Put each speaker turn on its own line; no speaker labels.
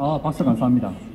아, 박수 감사합니다.